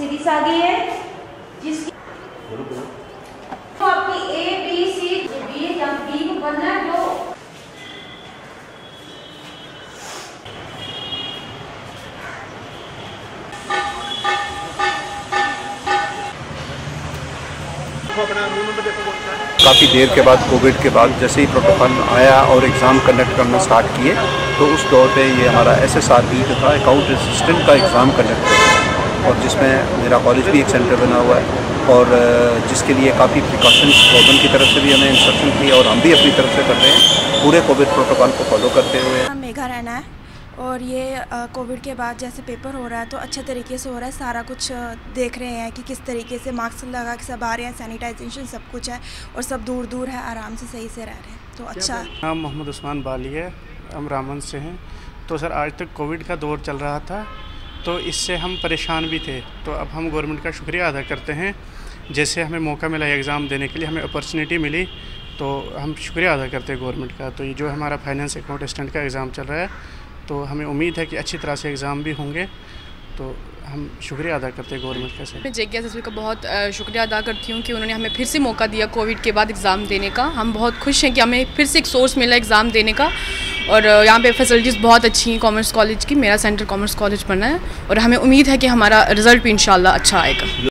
आ गई है, जिसकी तो आपकी ए बी सी बी या बी को बनना है काफ़ी देर के बाद कोविड के बाद जैसे ही प्रोटोकॉल आया और एग्ज़ाम कंडक्ट करना स्टार्ट किए तो उस दौर पे ये हमारा एस एस आर बी जो था अकाउंट असिस्टेंट का एग्ज़ाम कंडक्ट किया और जिसमें मेरा कॉलेज भी एक सेंटर बना हुआ है और जिसके लिए काफ़ी प्रिकॉशंस गवर्नमेंट की तरफ़ से भी हमें इंस्ट्रक्शन की और हम भी अपनी तरफ़ से कर रहे हैं। पूरे कोविड प्रोटोकॉल को फॉलो करते हुए। मेघा रहना है और ये कोविड के बाद जैसे पेपर हो रहा है तो अच्छे तरीके से हो रहा है। सारा कुछ देख रहे हैं कि किस तरीके से मास्क लगा के सब आ रहे हैं सैनिटाइजेशन सब कुछ है और सब दूर दूर है आराम से सही से रह रहे हैं। तो अच्छा। है नाम मोहम्मद उस्मान बाली है हम रामन से हैं। तो सर आज तक कोविड का दौर चल रहा था। तो इससे हम परेशान भी थे। तो अब हम गवर्नमेंट का शुक्रिया अदा करते हैं। जैसे हमें मौका मिला एग्ज़ाम देने के लिए, हमें अपॉर्चुनिटी मिली तो हम शुक्रिया अदा करते हैं गवर्नमेंट का। तो ये जो हमारा फाइनेंस अकाउंट असिस्टेंट का एग्ज़ाम चल रहा है तो हमें उम्मीद है कि अच्छी तरह से एग्ज़ाम भी होंगे। तो हम शुक्रिया अदा करते हैं गवर्नमेंट का सर मैं जेके एस का बहुत शुक्रिया अदा करती हूँ कि उन्होंने हमें फिर से मौका दिया कोविड के बाद एग्ज़ाम देने का। हम बहुत खुश हैं कि हमें फिर से एक सोर्स मिला एग्ज़ाम देने का। और यहाँ पे फैसिलिटीज़ बहुत अच्छी हैं कॉमर्स कॉलेज की, मेरा सेंटर कॉमर्स कॉलेज बना है और हमें उम्मीद है कि हमारा रिज़ल्ट भी इन अच्छा आएगा।